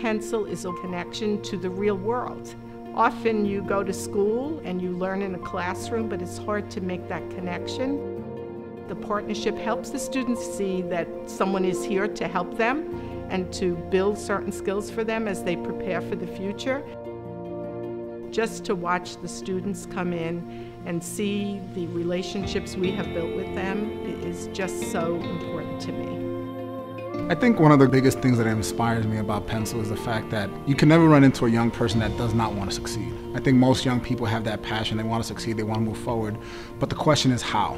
Pencil is a connection to the real world. Often you go to school and you learn in a classroom, but it's hard to make that connection. The partnership helps the students see that someone is here to help them and to build certain skills for them as they prepare for the future. Just to watch the students come in and see the relationships we have built with them is just so important to me. I think one of the biggest things that inspires me about Pencil is the fact that you can never run into a young person that does not want to succeed. I think most young people have that passion, they want to succeed, they want to move forward, but the question is how.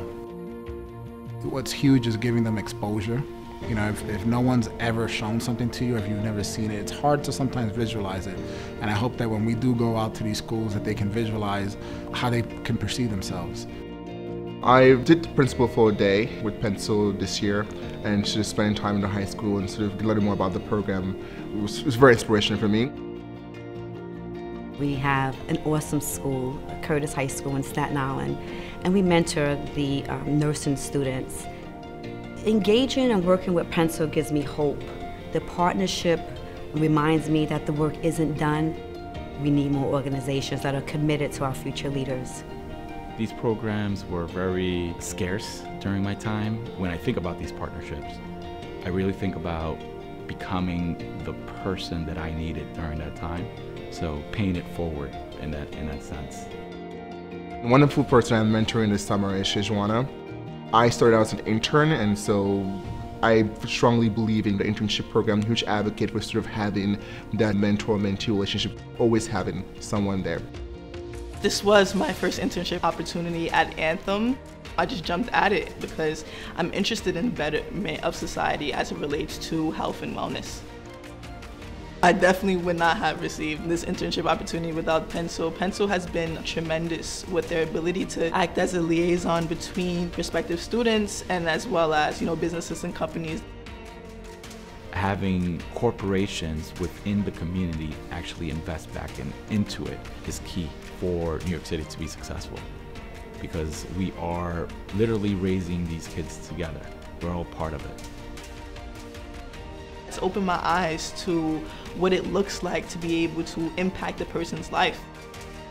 What's huge is giving them exposure. You know, if, if no one's ever shown something to you, if you've never seen it, it's hard to sometimes visualize it. And I hope that when we do go out to these schools that they can visualize how they can perceive themselves. I did principal for a day with Pencil this year and just spending time in the high school and sort of learning more about the program it was, was very inspirational for me. We have an awesome school, Curtis High School in Staten Island, and we mentor the um, nursing students. Engaging and working with Pencil gives me hope. The partnership reminds me that the work isn't done. We need more organizations that are committed to our future leaders. These programs were very scarce during my time. When I think about these partnerships, I really think about becoming the person that I needed during that time. So paying it forward in that, in that sense. Wonderful person I'm mentoring this summer is Shijwana. I started out as an intern and so I strongly believe in the internship program, huge advocate for sort of having that mentor-mentee relationship, always having someone there. This was my first internship opportunity at Anthem. I just jumped at it because I'm interested in the betterment of society as it relates to health and wellness. I definitely would not have received this internship opportunity without Pencil. Pencil has been tremendous with their ability to act as a liaison between prospective students and as well as, you know, businesses and companies having corporations within the community actually invest back in, into it is key for New York City to be successful because we are literally raising these kids together. We're all part of it. It's opened my eyes to what it looks like to be able to impact a person's life.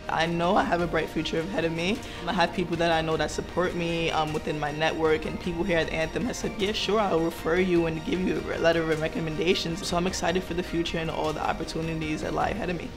I know I have a bright future ahead of me. I have people that I know that support me um, within my network and people here at Anthem have said, yeah, sure, I'll refer you and give you a letter of recommendations. So I'm excited for the future and all the opportunities that lie ahead of me.